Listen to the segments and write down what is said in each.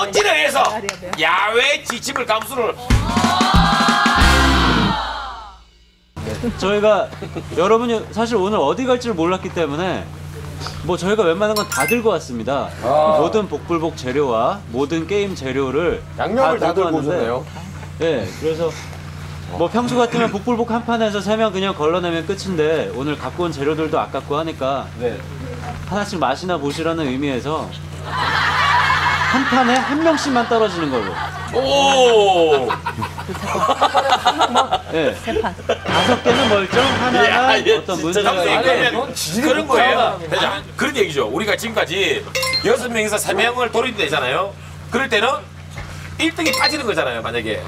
본질에 의해서 야외 지침을 감수를 저희가 여러분이 사실 오늘 어디 갈지를 몰랐기 때문에 뭐 저희가 웬만한 건 다 들고 왔습니다. 모든 복불복 재료와 모든 게임 재료를 양념을 다 들고 왔는데, 오셨네요. 네, 그래서 뭐 평소 같으면 복불복 한 판에서 세 명 그냥 걸러내면 끝인데 오늘 갖고 온 재료들도 아깝고 하니까 네. 하나씩 맛이나 보시라는 의미에서 한 판에 한 명씩만 떨어지는 걸로. 오 네. 다섯 개는 멀쩡, 하나가 야, 얘 어떤 진짜 문제가 그러면 그런 거예요. 자, 그런 얘기죠. 우리가 지금까지 여섯 명에서 세 명을 돌리되잖아요. 그럴 때는 1등이 빠지는 거잖아요, 만약에.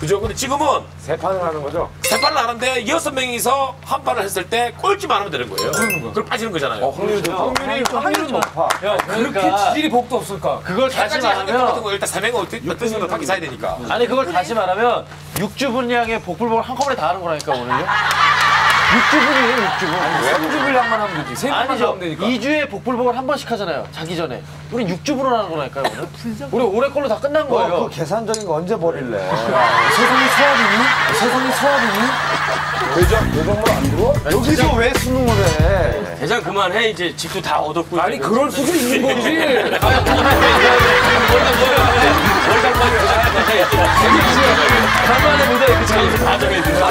그죠? 근데 지금은 세 판을 하는 거죠? 세 판을 하는데 여섯 명이서 한 판을 했을 때 꼴찌만 하면 되는 거예요. 그럼 빠지는 거잖아요. 확률이 확률이 확률은 높아. 그렇게 지질이 복도 없을까? 그걸 다시 하는 거 같은 말하면 거 일단 세 명은 어떤 어떤 식으로 바퀴 사야 되니까. 아니 그걸 다시 말하면 육주 분량의 복불복을 한꺼번에 다 하는 거라니까 오늘요? 육주 분이에요 육주 분. 삼주 분량만 하면 되지. 세 아니죠. 하면 되니까. 2주에 복불복을 한 번씩 하잖아요. 자기 전에. 우리 6주분을 하는 거라니까요 오늘. 우리 올해 걸로 다 끝난 거예요. 그 계산적인 거 언제 버릴래? 세상이 소화되니? 세상이 소화되니? 대장 대장물 안 들어? 여기서 왜 수능을 해? 대장 그만해 이제 집도 다 얻었고 아니 그럴 수도 있는 거지. 간만에 모자이크 차이서 다 정해주세요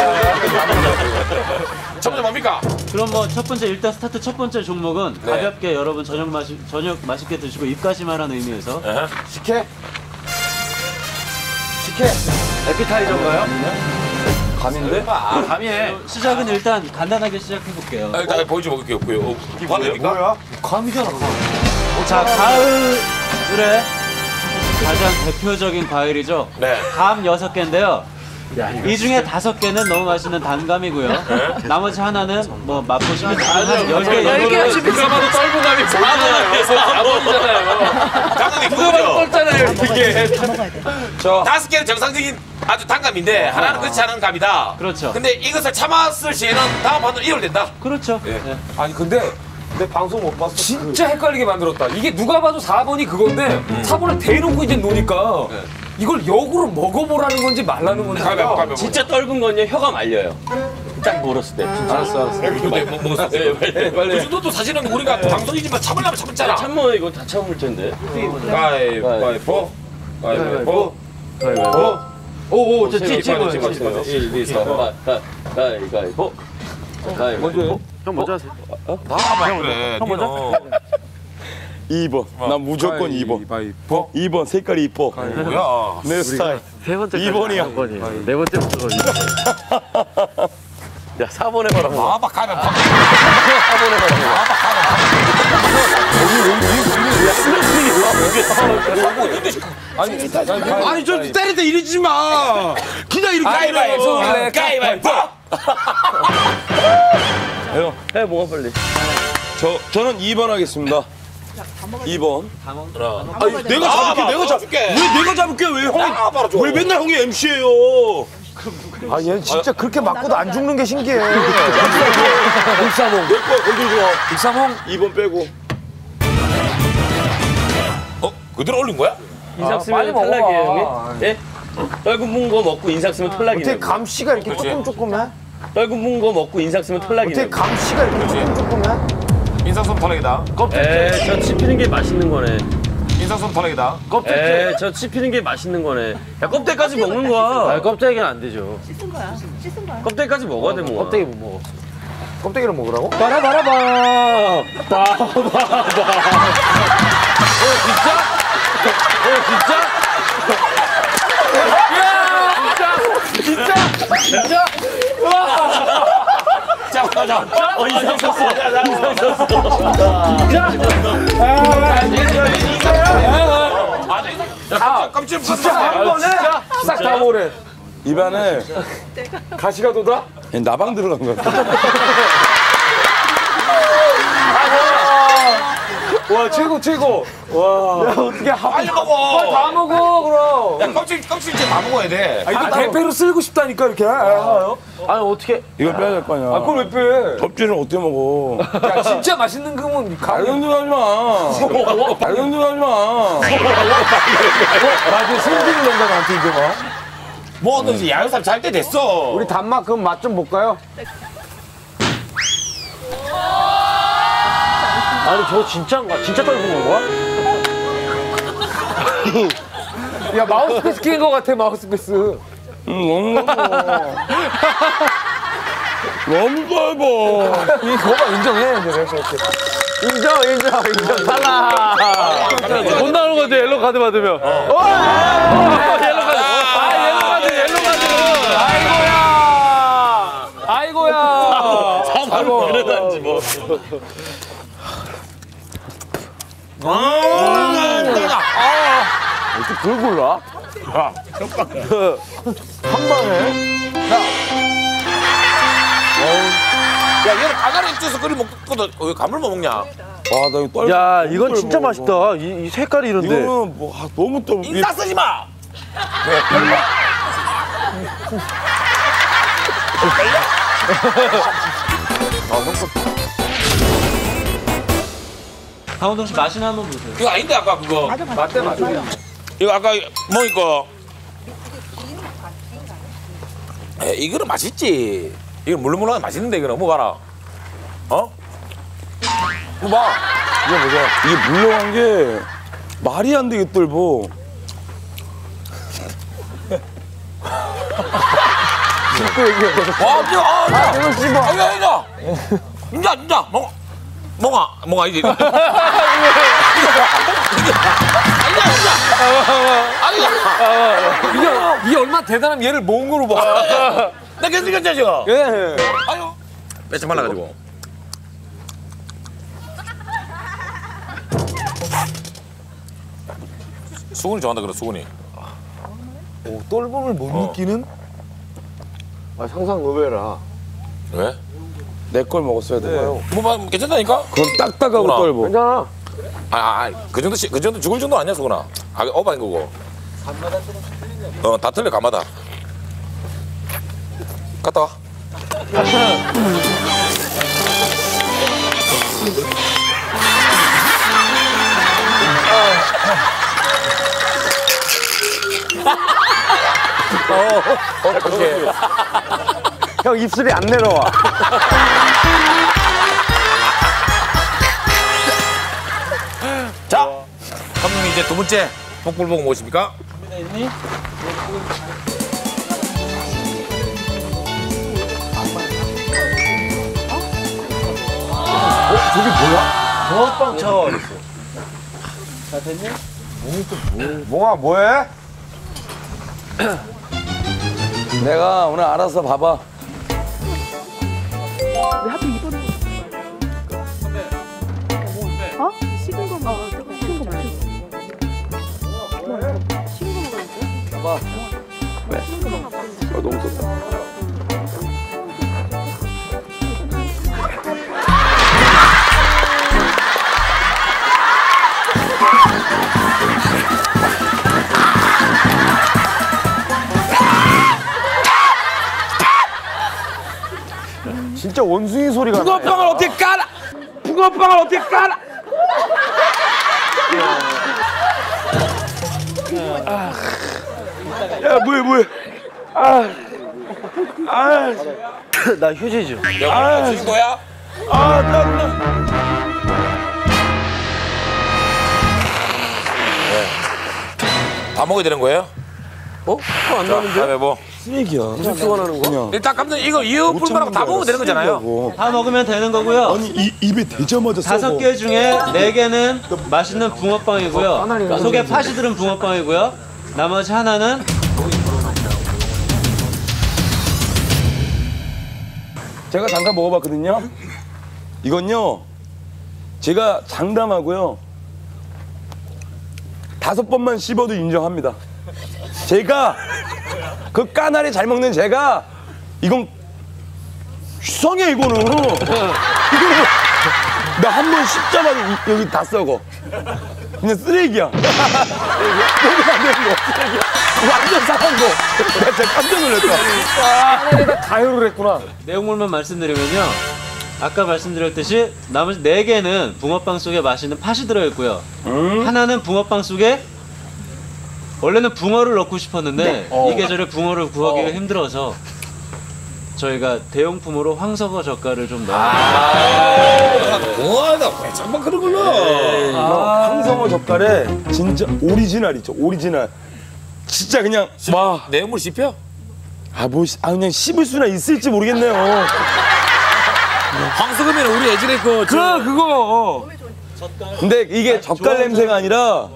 첫 번째 뭡니까? 그럼 뭐 첫 번째 일단 스타트 첫 번째 종목은 네. 가볍게 여러분 저녁 마시 저녁 맛있게 드시고 입가심하라는 의미에서 식혜? 식혜? 에피타이저인가요? 감인데? 아, 감이에. 시작은 일단 간단하게 시작해 볼게요. 아, 일단 보여줘 볼게요. 없고요. 어, 이거 됩니까? 뭐야? 감이잖아. 자 가을에 가장 대표적인 과일이죠. 네. 감 여섯 개인데요. 이 중에 다섯 개는 너무 맛있는 단감이고요. 나머지 하나는 뭐 맛보시면 한열 개. 누가 봐도 떨고감이 보이잖아요 4번이잖아요 감독님 누가 봐도 그거죠? 떨잖아요 이게 다섯 개는 정상적인 아주 단감인데 하나는 그렇지 않은 감이다. 그렇죠. 근데 이것을 참았을 시에는 다음 판으로 이월된다. 그렇죠. 네. 아니 근데 내 방송 못 봤어. 진짜 헷갈리게 만들었다. 이게 누가 봐도 4번이 그건데 4번을 대놓고 이제 노니까 이걸 역으로 먹어보라는 건지 말라는 건지. 가위바위보, 가위바위보. 진짜 떨군 건요 혀가 말려요 딱 물었을 때 진짜 알았어 알았어. 뭐, 뭐, 뭐, 네, 빨리 빨리 그 정도도 사실은 우리가 방송이지만 참으려면 참았잖아. 참뭐 이거 다 참을 텐데 가위바위보. 가위바위보. 가위바위보. 오오 저 찍어요, 찍어요. 찍어요, 찍어요. 1, 2, 3. 가위가위보 가위바위보 형 먼저 하세요. 아, 그래. 형 먼저. 2번. 난 무조건 2번. 2번 색깔이 이뻐. 뭐야? 내 스타일. 세 번째 2번이야. 4번이에요. 네 번째부터 야 4번 해봐라 뭐. 아, 막 가면 팍. 아니 좀 때릴 때 이러지 마. 그냥 이렇게 가위바위보. 가위바위보. 해 뭐가 빨리 저 저는 2번 하겠습니다. 2번. 아니, 내가 아, 잡을게. 봐, 내가 잡. 줄게. 왜 내가 잡을게? 왜 형이 아. 왜 맨날 형이 MC예요? 아 얘 진짜 그렇게 맞고도 안 죽는 게 신기해. 내거 마. 익사몽 2번 빼고. 어? 그대로 올린 거야? 인상 빨리 쓰면 먹어봐. 탈락이에요 형이? 예? 떨군 거 먹고 인상 쓰면 어떻게 탈락이네 감씨가 이렇게 조금 조금 해? 떨군 거 먹고 인상 쓰면 탈락이네 어떻게 감씨가 이렇게 조금 조금해? 인상솜 탈락이다. 에저 씹히는 게 맛있는 거네 인상솜 탈락이다. 에저 씹히는 게 맛있는 거네 야 껍데기까지 먹는 거야 아 껍데기는 안 되죠. 씻은 거야. 씻은 거야. 껍데기까지 먹어야 돼 뭐. 껍데기 못 먹어. 껍데기를 먹으라고? 바라바라바. 바바바. 자. 어 인상 썼어. 인상 썼어. 아, 깜짝 진짜 한 번에. 입안에 가시가 돋아? 나방 들어간 거 같아. 와 최고 최고. 빨리 먹어. 다 먹어 그럼. 야 껍질 껍질 이제 다 먹어야 돼. 아, 이거 대패로 쓸고 싶다니까 이렇게. 아, 아니 어떻게 이걸 빼야 될 거 아니야. 그걸 왜 빼? 껍질은 어떻게 먹어? 야 진짜 맛있는 거면 가. 말도 하지 마. 말도 하지 마. 나한테 승질을 낸다 나한테 이제 막. 뭐, 너 이제 야외산 잘때 됐어. 우리 단맛 그럼 맛 좀 볼까요? 아니 저 진짜인가? 진짜 떨군 거야? 야 마우스피스 끼는 거 같아 마우스피스. 응, 너무. 너무 넓어. 이거가 인정해 이제 내가 저렇게. 인정 인정 인정 탈락. 못 나오는 거지 옐로 카드 받으면. 어. 옐로 카드. 아 옐로 카드 옐로 카드. 아이고야. 아이고야. 바로 그러던지 뭐. 그걸 골라? 야, 얘는 가가리 주스 끓여 먹거든. 어, 왜 감을 못 먹냐? 와, 나 이거 떨. 야 이건 진짜 맛있다. 이, 이 색깔이 이런데. 이거는 뭐 아, 너무 떨. 인사 쓰지 마! 강호동 씨 맛이나 한번 보세요. 이거 아닌데, 아까 그거. 맞대 맞대. 이거 아까 뭐 이거. 에, 이거는 맛있지. 이거 물렁물렁 맛있는데, 이거는. 뭐 봐라. 어? 뭐 봐. 이거 보자. 이게 물렁한 게 말이 안 되게 뜰보. 와, 그냥, 아, 야. 이거 씹어. 아, 야, 야. 진짜, 진짜. 뭐, 뭐가, 뭐가 이제. 아니야, 아니야. 이게 이게 얼마나 대단하면 얘를 몽으로 봐. 나 계속 이겼잖아, 지금. 예. 아유. 빼지 말라가지고. 수근이 좋아한다 그래 수근이. 오, 똘봉을 못 느끼는? 아, 상상 의외라. 왜? 내 걸 먹었어야 돼. 뭐 뭐, 괜찮다니까? 그건 딱딱하고 뭐라? 떨보. 괜찮아. 아, 아, 아, 그 정도 시- 그 정도 죽을 정도 아니야 수근아. 아, 어바인 거고. 어, 다 틀려 가마다. 갔다 와. 어떻게? 형 입술이 안 내려와. 자, 그럼 이제 두 번째 복불복 무엇입니까? 붕어빵 쳐. 몽아 뭐해? 내가 오늘 알아서 봐봐. 진짜 원숭이 소리가 나. 붕어빵을 어떻게 깔아? 붕어빵을 어떻게 깔아? 야 뭐해 뭐해? 나 휴지 좀. 야, 주인 거야? 아 땀나. 다 먹어야 되는 거예요? 어? 안 자, 다음에 뭐. 쓰레기야. 무슨 좋아하는 거? 일단 감독님 이거 이유 불만하고 다 먹으면 되는 거잖아요. 다 먹으면 되는 거고요. 아니 이 입에 대자마자 다섯 개 중에 네 개는 맛있는 붕어빵이고요. 속에 팥이 들은 붕어빵이고요. 나머지 하나는 제가 잠깐 먹어봤거든요. 이건요, 제가 장담하고요. 다섯 번만 씹어도 인정합니다. 제가 그 까나리 잘 먹는 제가 이건 수성해 이거는. 이거는 나 한 번 씹자마자 이- 여기 다 썩어. 그냥 쓰레기야. 먹으면 안 되는 거 쓰레기야. 완전 상한 거. 나 진짜 깜짝 놀랐다. 하나에다 가열을 했구나. 내용물만 말씀드리면요. 아까 말씀드렸듯이 나머지 네 개는 붕어빵 속에 맛있는 팥이 들어있고요. 하나는 붕어빵 속에 원래는 붕어를 넣고 싶었는데 이 계절에 붕어를 구하기가 힘들어서 저희가 대용품으로 황석어 젓갈을 좀 넣어. 우와, 나왜 잠깐 그런 걸로. 황석어 젓갈에 진짜 오리지널이죠. 오리지널. 진짜 그냥 와. 내용물 씹혀? 아, 뭐, 씨, 아, 그냥 씹을 수나 있을지 모르겠네요. 황석이면 우리 예전에 그. 저- 그거. 근데 이게 젓갈 냄새가 아니라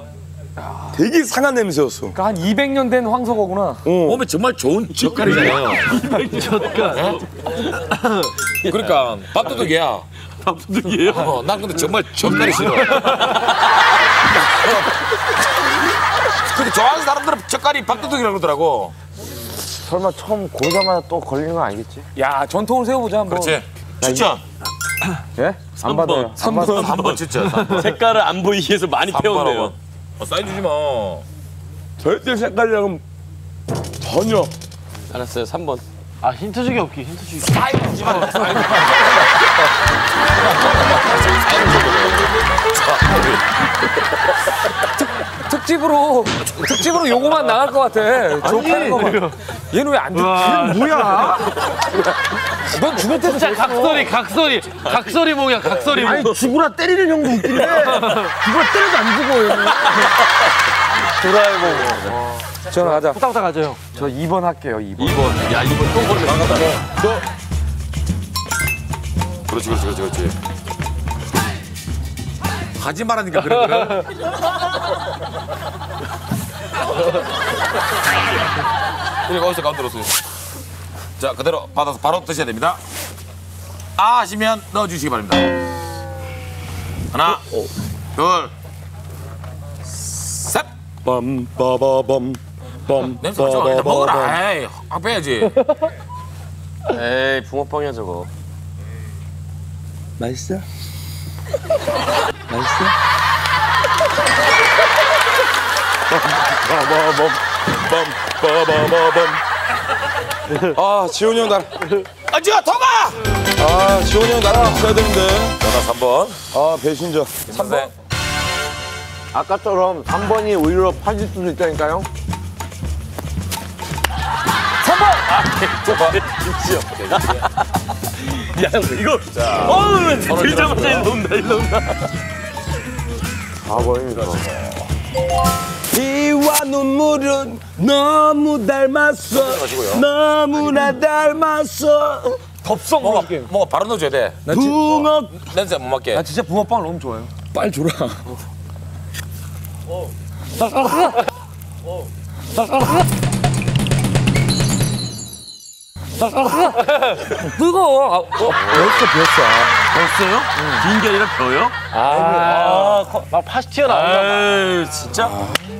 되게 상한 냄새였어. 그러니까 한 200년 된 황석어구나. 어. 몸에 정말 좋은 젓갈이잖아요. 젓갈. 그러니까 밥도둑이야. 밥도둑이에요? 어, 난 근데 정말 젓갈이 싫어. 근데 좋아하는 사람들은 젓갈이 밥도둑이라고 그러더라고. 설마 처음 고르자마자 또 걸리는 건 아니겠지? 야, 전통을 세워보자, 한번. 그렇지. 추천. 예? 안 받아요. 안 받아요. 3번 추천. 3번. 색깔을 안 보이게 해서 많이 태웠네요. 어, 사인 주지 마. 절대 색깔이랑은 전혀. 알았어요, 3번. 아 힌트 주기 없기 힌트 주기. 사인 주지 마. 특집으로, 특집으로 요거만 나갈 것 같아. 좁다는 거만. 얘는 왜 안 듣지? 뭐야? 넌 죽을 때도 진짜 각설이 각설이 각설이 뭐야 각설이 뭐. 아니 죽으라 때리는 형도 웃긴데 죽으라 때려도 안 죽어 얘는. 전화 가자. 후딱후딱 가죠 형. 저 2번 할게요 2번. 2번. 야, 2번 또 걸려. 나가다. 너. 그렇지, 그렇지, 그렇지, 그렇지. 하지 말라니까 그래, 그래. 그리고 어디서 가운데로 오세요. 자, 그대로 받아서 바로 드셔야 됩니다. 아 하시면 넣어주시기 바랍니다. 하나, 둘, 셋. 빰, 빠바밤. 빰, 냄새 맡지 마. 먹어라. 에이, 아, 빼야지. 에이, 붕어빵이야, 저거. 맛있어? 맛있어? 아, 지훈이 형 나랑, 아, 지가 통과! 아, 지훈이 형 나랑 해야 되는데. 전화 3번. 아, 배신자. 3번. 아까처럼 3번이 오히려 파질 수도 있다니까요. 야, 이거. 어우, 들자마자 일로 온다, 일로 온다. 4번이 비와 눈물은 너무 닮았어. 너무나 닮았어. 덥석 먹을게. 뭐가 바로 넣어줘야 돼. 붕어. 냄새 못 맡게. 나 진짜 붕어빵 너무 좋아해요. 빨리 줘라. 뜨거워. 아, 벌써요? 빈 게 아니라 벼요? 아, 거- 막 팥이 튀어나온다. 에이, 진짜.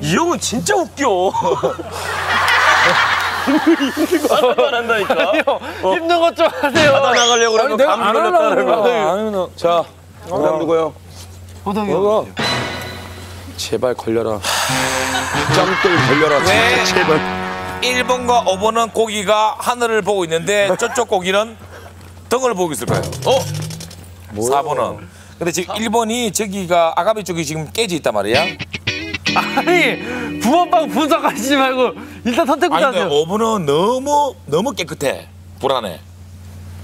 이 형은 진짜 웃겨. 힘든 거 하나도 안 한다니까. 힘든 것 좀 하세요. 바다 나가려고 내가 감안 걸렸다는 하려고 거. 자, 그다음 누구요? 호동이 먹어. 제발 걸려라. 짱돌 걸려라. 왜? 제발. 1번과 5번은 고기가 하늘을 보고 있는데 저쪽 고기는 등을 보고 있을까요? 어? 4번은. 근데 지금 1번이 저기가 아가미 쪽이 지금 깨져 있단 말이야. 아니 붕어빵 분석하시지 말고 일단 선택부터 아니 근데 하세요. 5번은 너무 너무 깨끗해. 불안해.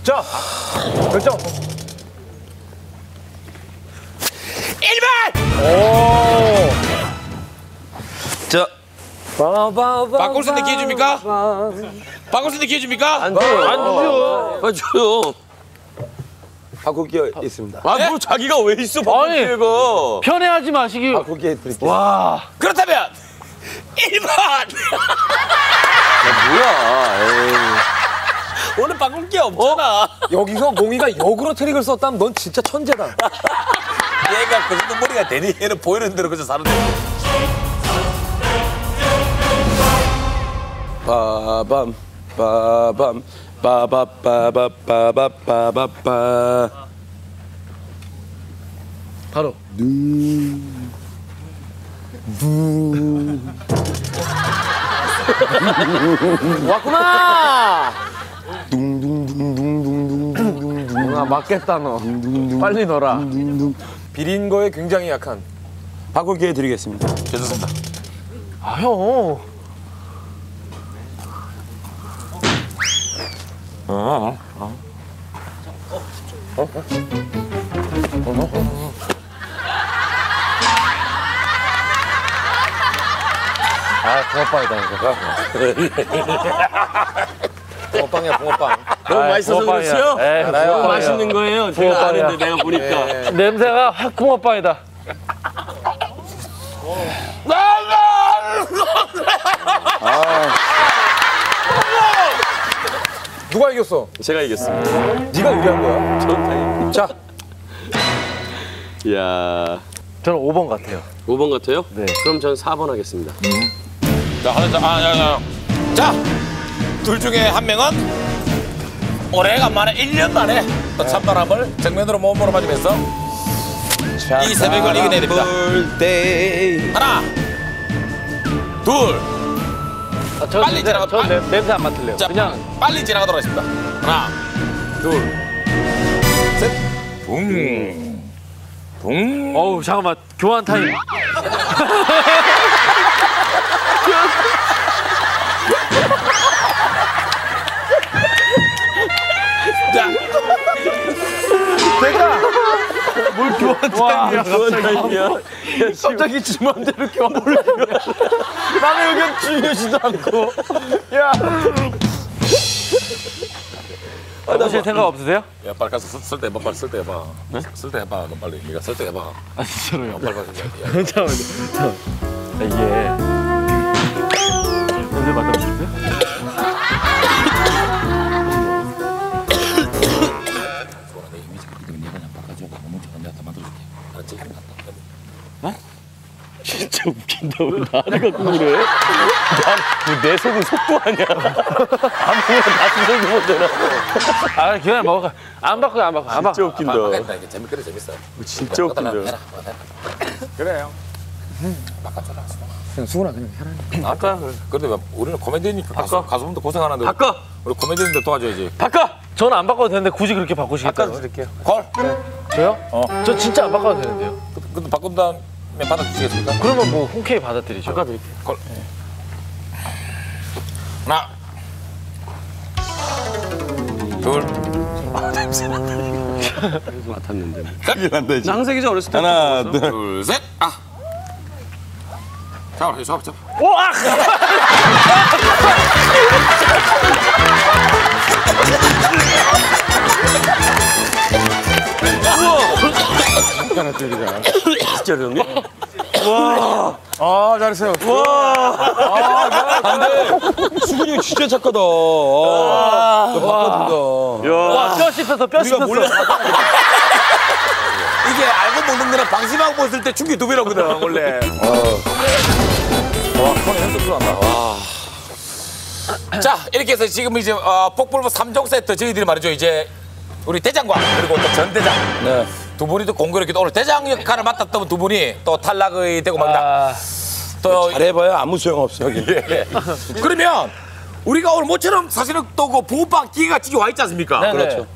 자 결정. 1번! 자, 바 꿀수 있는 기회 줍니까? 바꿀 수 있는 기회 줍니까? 안 줘요. 안 줘요. 안 줘요. 바꾸기 있습니다. 아, 뭐 자기가 왜 있어, 아니. 바꾸기가. 편애하지 마시기. 바꾸기 해드릴게요. 와. 그렇다면 1번! 뭐야, 에이. 오늘 바꿀 게 없잖아. 여기서 몽이가 역으로 트릭을 썼다면 넌 진짜 천재다. 얘가 그 정도 머리가 되니 얘는 보이는 대로 그저 사는 데. 빠밤, 빠밤, 빠바빠바빠바빠바. 바로. 왔구나. 아 맞겠다 너. 빨리 넣어라. 비린 거에 굉장히 약한. 바꿀 기회 드리겠습니다. 괜찮습니다. 아 형. 아 붕어빵이다 이거. 붕어빵이야 붕어빵. 너무 맛있어서 그렇지요? 에이, 너무. 맛있는 거예요. 제가 아는데 내가 보니까. 냄새가 확 붕어빵이다. 누가 이겼어? 제가 이겼습니다. 네가 유리한 거야. 자, 이야. 저는 5번 같아요. 5번 같아요? 네. 그럼 저는 4번 하겠습니다. 자, 하나, 자, 아, 야, 야. 자, 둘 중에 한 명은 오래간만에 1년 만에 또 찬바람을 정면으로 몸으로 맞으면서 이 새벽을 이겨내야 됩니다. 하나, 둘, 아, 저 빨리 지나가- 저 냄- 냄새 안 맡을래요. 자, 그냥 빨리 지나가도록 하겠습니다. 하나, 둘, 셋, 붕, 붕. 어우 잠깐만 교환 타임. 자, 갑자기 지 맘대로 이렇게 와버려. 남의 의견 중요시도 않고. 야. 해보실 생각 없으세요? 야, 빨리 가서 쓸 때 해봐, 빨리 쓸 때 해봐. 쓸때 해봐, 너 빨리. 네가 쓸 때 해봐. 아 진짜로요. 빨리. 야, 잠깐만요. 자, 이게 나를 갖고 그래? 나내 속은 속도 아니야. 아무거나 다 쓰는 거잖아. 아, 그냥 먹어. 안 바꿔, 안 바꿔, 안 바꿔. 진짜 웃긴다. 이게 재밌게 재밌어. 진짜 웃긴다. 그래요. 바꿔줘라. 그냥 수근아 그냥 해라. 아까 그런데 왜 우리는 코미디니까 가수, 가수분도 고생하는데 바꿔! 우리 코미디인데 도와줘야지. 바꿔! 저는 안 바꿔도 되는데 굳이 그렇게 바꾸시겠다고? 드릴게요. 콜. 저요? 어. 저 진짜 안 바꿔도 되는데요. 근데 바꾼 다음 에 받아주시겠습니까? 그러면 뭐 흔쾌히 받아들이죠. 바꿔드릴게요. 콜. 하나. 둘. 맡았는데. 큰일 난다, 이제. 항색이죠, 어렸을 때. 하나, 둘. 둘, 셋. 아. 잡아, 잡아, 잡아. 오, 아! 진짜로 형님? 아 잘했어요. 수근이 형 진짜 착하다. 아, 너 바꿔준다. 와, 뼈 씹혔어, 뼈 씹혔어. 이게 알고 먹는 거랑 방심하고 먹을 때 충격이 두 배로거든, 원래. 와, 손에 현수도 난다. 와. 자, 이렇게 해서 지금 이제 어, 폭불보 3종 세트 저희들이 말이죠. 이제 우리 대장과 그리고 또 전 대장. 네. 두 분이 또 공교롭게 또 오늘 대장 역할을 맡았던 두 분이 또 탈락이 되고 말다. 아, 또 잘해봐야 아무 소용 없어, 여기. 예. 그러면 우리가 오늘 모처럼 사실은 또그 붕어빵 기회가 지금 와 있지 않습니까? 네, 그렇죠.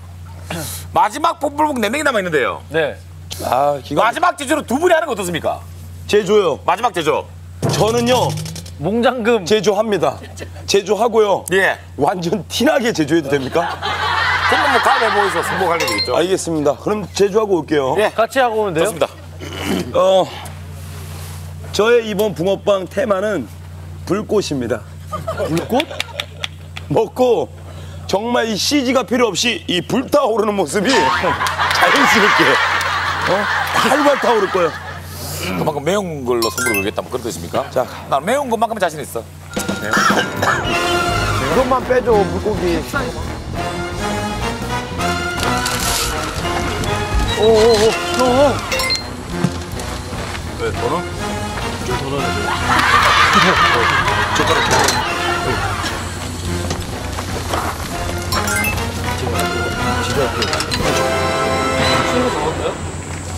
마지막 폭불복 4명이 남아 있는데요. 네. 아, 기가 마지막 제조로 두 분이 하는 거 어떻습니까? 제조요. 마지막 제조. 저는요, 몽장금. 제조합니다. 제조하고요. 예. 완전 티나게 제조해도 됩니까? 그러면 뭐 가위바위보에서 승복할 일이 있죠. 알겠습니다. 그럼 제조하고 올게요. 예. 같이 하고 오면 돼요? 좋습니다. 어, 저의 이번 붕어빵 테마는 불꽃입니다. 불꽃? 먹고 정말 이 CG가 필요 없이 이 불타오르는 모습이 자연스럽게 어? 활발 타오를 거예요. 그만큼 매운 걸로 승부를 걸겠다 뭐 그런 뜻입니까? 자. 난 매운 것만큼 자신 있어. 이것만 빼줘 물고기. 왜 너는?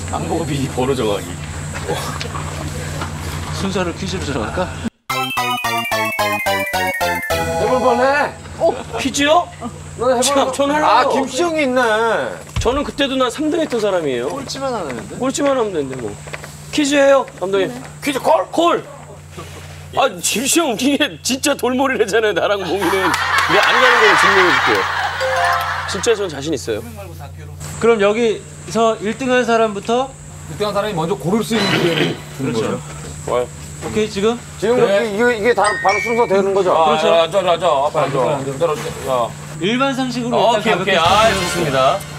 방법이 번호 정하기. 순서를 퀴즈로 정할까? 해볼 뻔해. 퀴즈요? 너 해볼 저는 할래요. 아 김시영이 있네. 저는 그때도 난 3등 했던 사람이에요. 꼴찌만 안 하는데? 꼴찌만 하면 되는데 뭐. 퀴즈예요, 감독님. 퀴즈 콜? 콜! 아, 김시 형 웃기게 진짜 돌머리래잖아요, 나랑 몽이는. 내가 아니라는 걸 증명해줄게요. 진짜 전 자신 있어요. 그럼 여기서 1등 한 사람부터 그때한 사람이 먼저 고를 수 있는 기회를 주는 거죠. 오케이 지금 지금 이게, 이게, 이게 다 바로 순서 되는 거죠? 그렇죠. 앉아, 앉아. 앞에 앉아. 앉아. 야. 일반 상식으로 어, 일단 오케이, 가볍게 오케이. 아, 시작해보겠습니다. 좋습니다.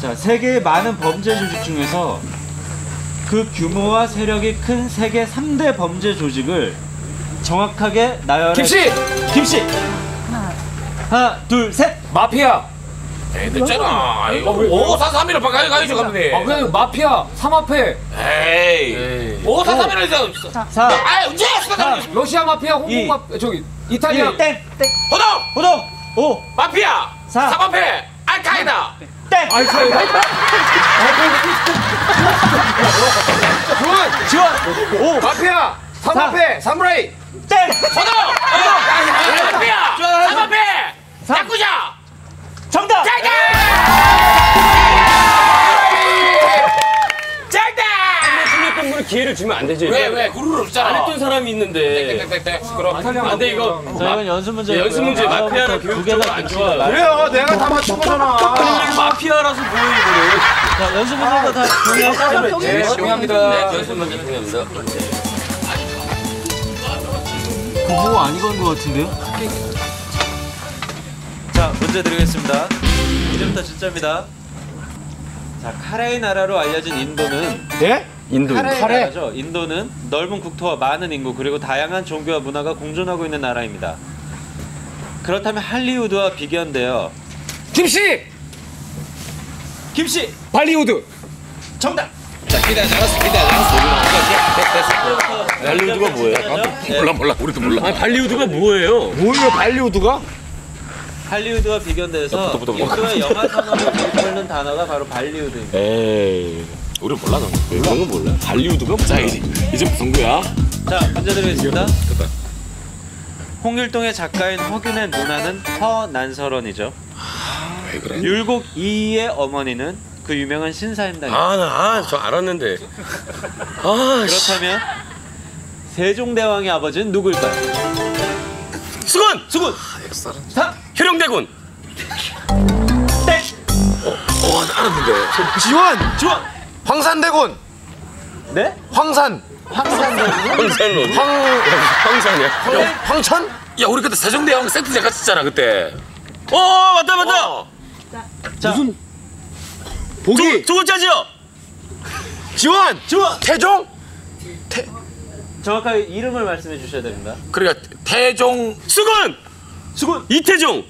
자, 세계의 많은 범죄 조직 중에서 그 규모와 세력이 큰 세계 3대 범죄 조직을 정확하게 나열해 김씨! 김씨! 하나, 둘, 셋! 마피아! 에이, 늦잖아. 이거 5431을 바꿔 가야죠, 감독님. 아, 그냥 마피아! 삼합회! 에이. 5431을 해서. 4, 아이, 언제 했어, 러시아 마피아, 홍콩 2, 마피아, 저기, 이탈리아! 1, 땡! 땡! 호동! 호동! 5, 마피아! 사. 사마페! 알카이다! 땡! 아이, 저, 지원! 지원! 5, 마피아! 삼합회! 사무라이! 땡! 호동! 어! 마피아! 사마페! 야쿠자! 기회를 주면 안 되지. 왜, 왜? 구루를 없잖아. 안 했던 사람이 있는데. 땡땡땡. 시끄러. 안 돼, 이거. 자, 이건 연습 문제. 네, 연습 문제 마피아랑 교육 쪽은 안 좋아요. 그래요 내가 다 맞춘 거잖아. 마피아라서 뭐예요, 이거는. 자, 연습 문제도 다 정리할까요? 네, 동의합니다. 네, 연습 문제 중요합니다. 그거 아니건 것 같은데요? 자, 문제 드리겠습니다. 이제부터 진짜입니다. 자, 카레의 나라로 알려진 인도는 예? 인도. 카레의 나라죠. 인도는 넓은 국토와 많은 인구 그리고 다양한 종교와 문화가 공존하고 있는 나라입니다. 그렇다면 할리우드와 비교한데요. 김씨! 김씨 발리우드! 정답. 자, 기대 잘했어, 기대 잘했어. 할리우드가 뭐예요? 몰라, 몰라. 우리도 몰라. 아, 발리우드가 뭐예요? 뭐예요 발리우드가? 할리우드와 비교돼서 인도의 영화 산업을 일컫는 단어가 바로 발리우드입니다. 에이. 우리 몰라, 너. 그런 건 몰라. 발리우드가 뭐야? 자, 이제, 이제 무슨 거야? 자, 문제 드리겠습니다. 홍길동의 작가인 허균의 누나는 허난설원이죠. 왜 그래? 율곡 이의 어머니는 그 유명한 신사임당입니다. 아, 나, 아, 저 알았는데. 아, 씨. 그렇다면 세종대왕의 아버지는 누구일까요? 수건! 수건! 사, 효령대군! 땡! 지원! 지원! 황산대군! 네? 황산! 황산은 어디? 황... 황산이야. 황 천? 야, 우리 그때 세종대왕 세트장 갔었잖아, 그때. 어, 맞다, 맞다! 자, 보기! 두 글자지요? 지원! 지원! 태종? 정확하게 이름을 말씀해 주셔야 됩니다. 그러니까 태종 수건! 수군! 이태종!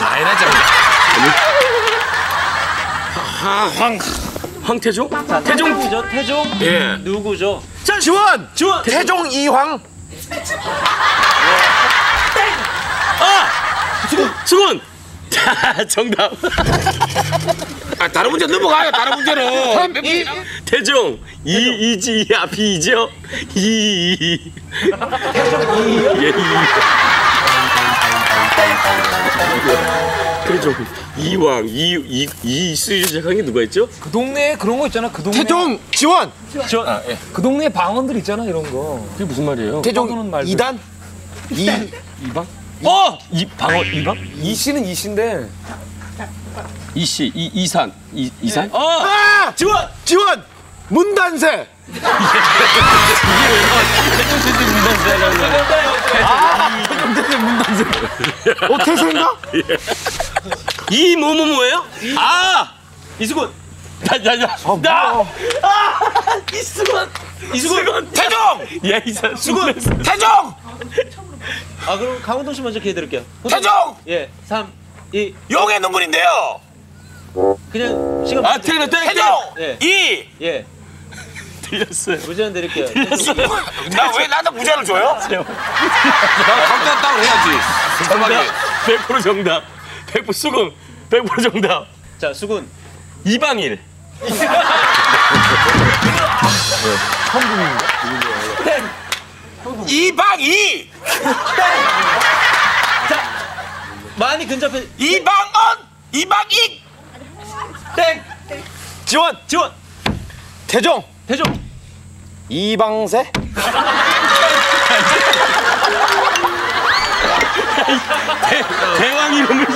아니라잖아. 황, 황태종? 자, 태종! 태종이죠. 태종 예. 누구죠? 자, 지원! 지원! 태종 이황! 아! 수건! 수건! 정답. 아, 다른 문제 넘어가요, 다른 문제로. 이... 태종. 이, 이지, 이 앞이 이죠? 이, 이. 예, 이. 태종. 이왕, 이, 이, 이 수유 시작한 게 누가 있죠? 그 동네에 그런 거 있잖아, 그 동네. 태종 지원! 그 동네에 방언들 있잖아, 이런 거. 그게 무슨 말이에요? 태종 말들. 이단? 이... 어! 이, 방어, 이방? 이 씨는 이 씨인데. 이 씨, 이, 이산. 이, 이산? 어! 아! 지원! 지원! 문단세! 어, 태세인가? 이 뭐뭐 뭐예요? 아! 이수근. 나, 나, 나. 나! 아! 이수근. 이수근. 태종! 야, 이산. 수근. 태종! 아, 그럼 강호동 씨 먼저 기회 드릴게요. 태종! 예, 3, 2, 용의 눈물인데요. 그냥 시간 아, 틀려, 틀려. 태종! 예, 이! 예. 틀렸어요. 무제한 드릴게요. 나왜 나한테 무죄를 줘요? 나 강단 땅을 해야지. 정답. 100% 정답. 100% 수근. 100% 정답. 자, 수군. 이방일. 이방이 많이 근접해. 이방언 이방익 땡! 지원! 지원! 태종 대종! 이방세 대왕 이름을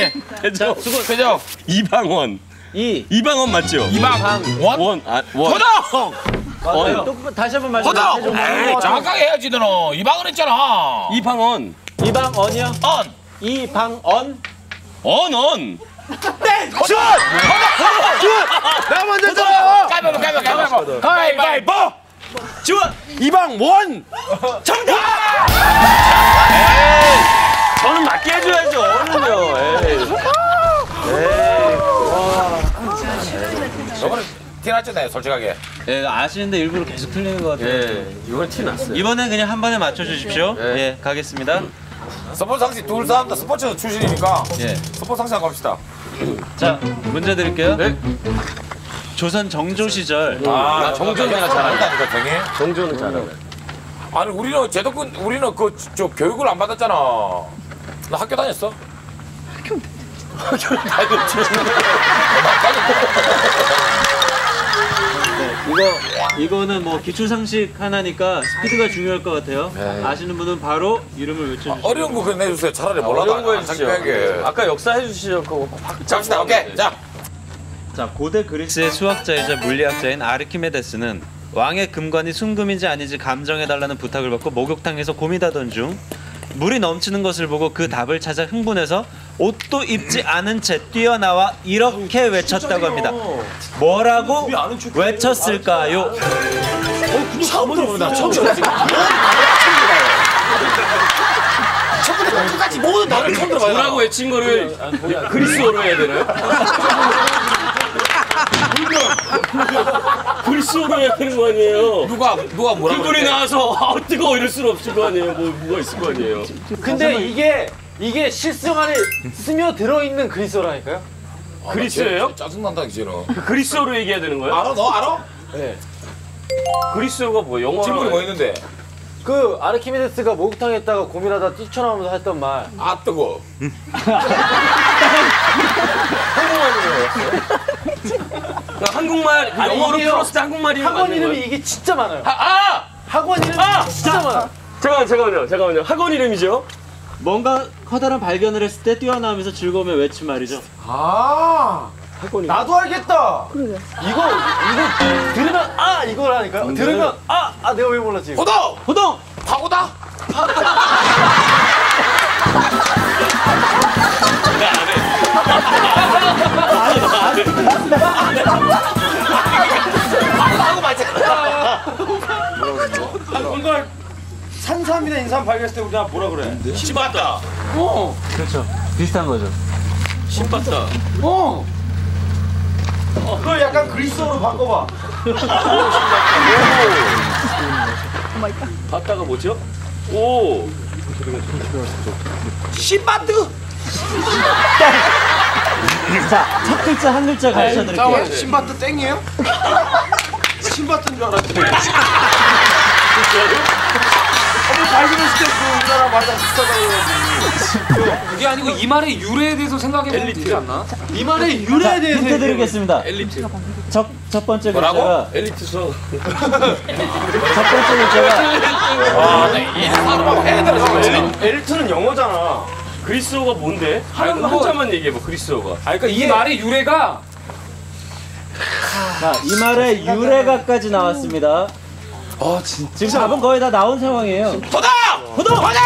오케이, 오케이. 대종. 태종, 이방원. 이! 이방원 맞죠? 이방, 원, 원. 아, 원. 호동, 맞아요. 또 다시 한 번 말씀해 호동. 에이, 정확하게 해야지 너는. 이방을 했잖아. 이방원. 이방언이요? 언, 이방언? 언, 언. 나 먼저 줘 가위바위보, 가위바위보, 가위바위보, 가위바위보. 지원! 이방원 저는 맞게 해줘야죠. 언은요. 에이. 저번에 티났잖아요, 솔직하게. 예, 아시는데 일부러 계속 틀리는 것 같아요. 예, 이건 티 났어요. 이번엔 그냥 한 번에 맞춰주십시오. 예, 가겠습니다. 스포츠 상식 둘 사람 다 스포츠 출신이니까 예. 스포츠 상식 한번 갑시다. 자, 문제 드릴게요. 조선 정조 시절 아, 정전 내가 잘한다니까, 되게. 정조는 잘하네. 아니 우리는 제도권 우리는 그 저 교육을 안 받았잖아. 나 학교 다녔어. 이거 이거는 뭐 기초 상식 하나니까 스피드가 중요할 것 같아요. 아시는 분은 바로 이름을 외쳐주시죠. 어려운 거 그냥 내주세요. 차라리 몰라도 어려운 거안 해주시죠. 아까 역사 해주시죠. 그거 확 잡시다. 오케이. 자. 자, 고대 그리스의 수학자이자 물리학자인 아르키메데스는 왕의 금관이 순금인지 아닌지 감정해달라는 부탁을 받고 목욕탕에서 고민하던 중 물이 넘치는 것을 보고 그 답을 찾아 흥분해서 옷도 입지 않은 채 뛰어나와 이렇게 외쳤다고 합니다. 뭐라고 외쳤을까요? 처음 들어본다. 처음 들어봐 지금. 처음부터 끝까지 모든 단어를 처음 들어봐요. 뭐라고 외친 거를 그리스어로 해야 되나요? 그리스어로 해야 되는 거 아니에요? 누가 누가 뭐라고 그랬대? 나와서 아 뜨거워 이럴 수는 없을 거 아니에요. 뭐 뭐가 있을 거 아니에요. 근데 이게 이게 실성 안에 스며들어 있는 그리스어라니까요. 그리스어예요? 짜증난다 이제는. 그리스어로 얘기해야 되는 거예요? 알아 너 알아? 그리스어가 뭐 영어로 질문이 뭐 있는데? 그 아르키메데스가 목욕탕에 있다가 고민하다 뛰쳐나오면서 했던 말. 아 뜨거. 그러니까 한국말 그 아니, 영어로 이게요. 풀었을 때 한국말 이름 학원 이름이 거예요? 이게 진짜 많아요. 아! 학원 이름이 아! 진짜 많아요. 잠깐만 잠깐만요 잠깐만요 학원 이름이죠? 뭔가 커다란 발견을 했을 때 뛰어나오면서 즐거움에 외친 말이죠. 아, 나도 알겠다. 그러게. 이거 이거 들으면 아 이거라니까요. 들으면 아, 아 내가 왜 몰랐지? 호동 호동! 파고다. 산삼이나 인삼 발견했을 때 우리가 뭐라 그래? 심봤다. 그렇죠. 비슷한 거죠. 신봤다 어. 그걸 약간 그리스어로 바꿔봐. 봤다가 뭐죠? 오 심바트. 자, 첫 글자 한 글자 가르쳐 드릴게요. 신바트 땡이에요? 신바트인 줄 알았지. 어머 발견했을 때그 우리나라 말랑 비슷하다고 그게 아니고 이 말의 유래에 대해서 생각해보면 되지 않나? 이 말의 유래에 대해서 힌트 드리겠습니다. 엘리트 첫, 첫 번째 뭐라고? 글자가 엘리트 수학 첫 번째 글자가. 엘트는 영어잖아. 그리스어가 뭔데? 한, 한자만 얘기해봐 그리스어가 아, 그러니까 이 말의 유래가 자, 이 말의 유래가까지 나왔습니다. 아 진짜. 지금 답은 거의 다 나온 상황이에요. 호동! 호동! 호동! 호동!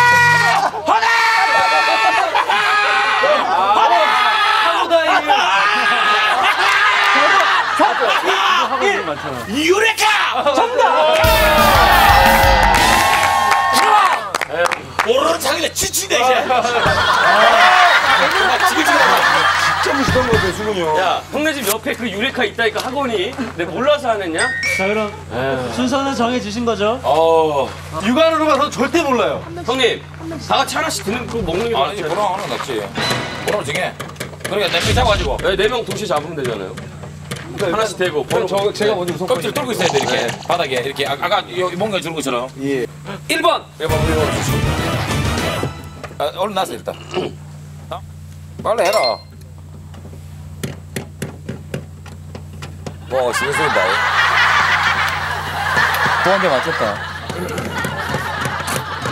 유레카! 정답! 오로로 자기가 지치네 이제. 아. 지금 지금. 진짜 무식한 거 같아, 수근이 형. 야, 형네 집 옆에 그 유레카 있다니까 학원이. 내가 몰라서 안 했냐? 자 그럼 순서는 정해지신 거죠? 어. 육안으로 봐서 절대 몰라요. 형님, 다 같이 하나씩 드는 거 먹는 게 아니 맞지? 보람 하나 낫지. 보람 정해. 그러니까 내비 잡아가지고 네명 동시에 잡으면 되잖아요. 하나씩 대고 번호 저 제가 먼저 우선 껍질 뚫고 있어야 돼 이렇게 바닥에 이렇게 아, 아까 요 뭔가 주는 것처럼. 예. 1번. 여보 이거 주시. 아 얼른 놨어 일단. 어? 빨리 해라. 뭐 신경 쓰인다. 또한대 맞췄다.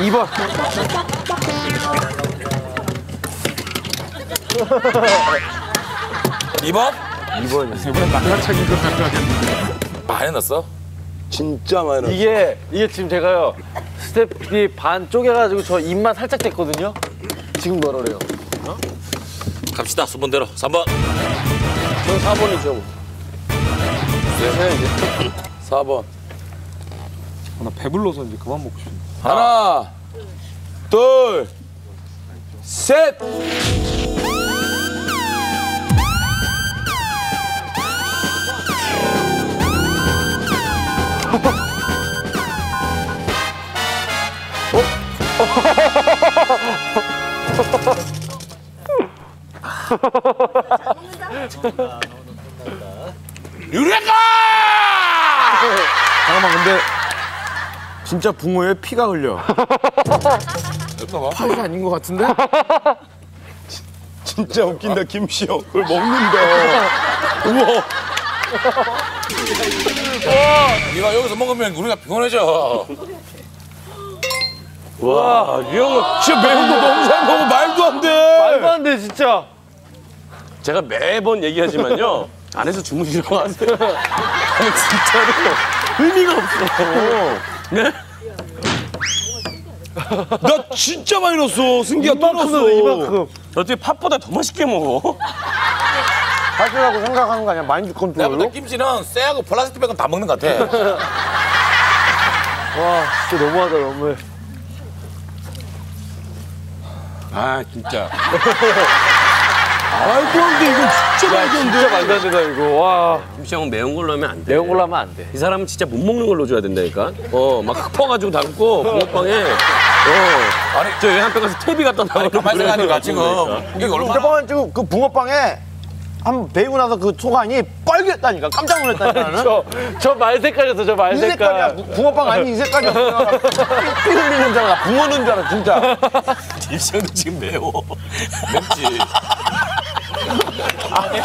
2번. 2번? 2번이야. 이번엔 만나차기인 것 같아. 많이 넣었어? 진짜 많이 넣었어. 이게 이게 지금 제가요 스텝이 반 쪼개가지고 저 입만 살짝 댔거든요. 지금 뭐라래요? 갑시다 순번대로 3번. 저 4번이죠. 네, 4번. 나 배불러서 이제 그만 먹고 싶네. 하나, 둘, 셋. 유레카! 잠깐만, 근데 진짜 붕어에 피가 흘려. 파이 아닌 것 같은데? 진짜 웃긴다, 김씨 형. 그걸 먹는다. 우와. 네가 여기서 먹으면 우리가 피곤해져. 와, 이 형은 진짜 매운 거 너무 잘 먹어. 말도 안 돼. 말도 안 돼 진짜. 제가 매번 얘기하지만요. 안에서 주무시라고 하세요. 아니 진짜로 의미가 없어. 나 진짜 많이 넣었어. 승기야 또 넣었어. 이만큼. 어떻게 팥보다 더 맛있게 먹어? 하시라고 생각하는 거 아니야? 마인드 내가 볼때 컨트롤로? 김치는 쎄하고 플라스틱 백은 다 먹는 것 같아. 와 진짜 너무하다 너무해. 아 진짜. 말도 안 돼. 이건 진짜 말도 안 돼. 안 된다 이거. 와 김치 형은 매운 걸로 하면 안 돼. 매운 걸로 하면 안 돼. 이 사람은 진짜 못 먹는 걸로 줘야 된다니까. 어, 막 흑퍼가지고 담고 붕어빵에. 어, 아니 저 여기 한pe 가서 퇴비 갖다 나오는 가만히 생각하니까 지금 이게 얼마나 대방은 지금 그 붕어빵에 한 베이고 나서 그 속안이 뻘갰다니까 깜짝 놀랐다니까 나는 저저 말 색깔이었어 저 말 이 색깔이야 색깔. 부- 붕어빵 아니 이 색깔이야 피 흘리는 줄 알아 붕어는 줄 알아 진짜 김치 형도 지금 매워. 맵지. 나많이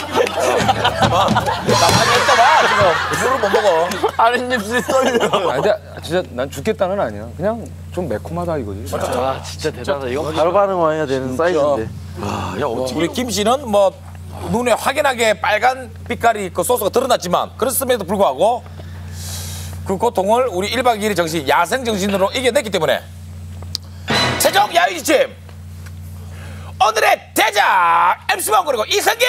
했다 봐 지금 물을 못 먹어. 아랫입술이 떨려 아, 근데 진짜 난 죽겠다는 아니야. 그냥 좀 매콤하다 이거지. 아 진짜 대단하다. 이거 바로 반응해야 되는 사이즈인데. 우리 김 씨는 뭐 눈에 확연하게 빨간 빛깔이 그 소스가 드러났지만 그렇음에도 불구하고 그 고통을 우리 1박 2일의 정신, 야생 정신으로 이겨냈기 때문에 최종 야유지침 오늘의 대장 MC방 그리고 이성계!